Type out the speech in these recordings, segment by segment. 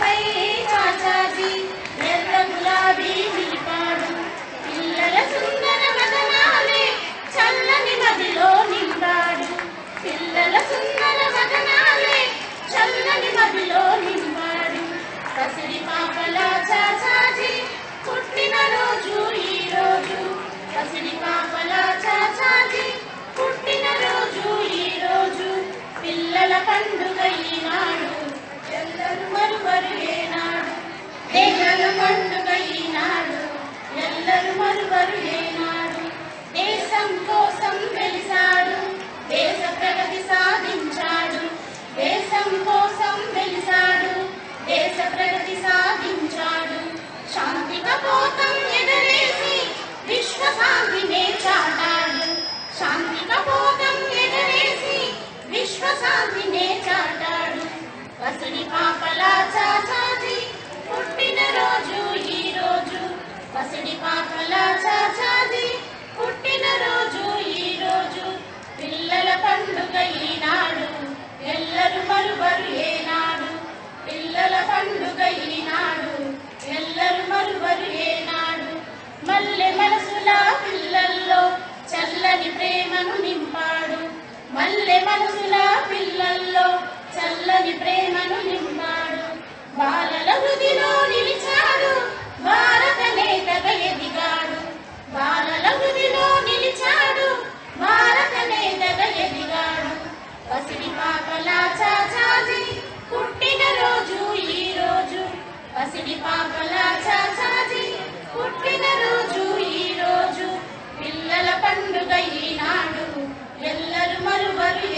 By காசா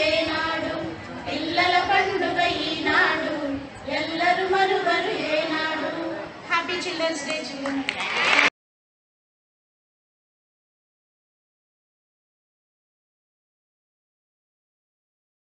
ఏనాడు పిల్లల పండుగ ఈనాడు ఎల్లరూ మరువరు ఏనాడు. Happy children's day children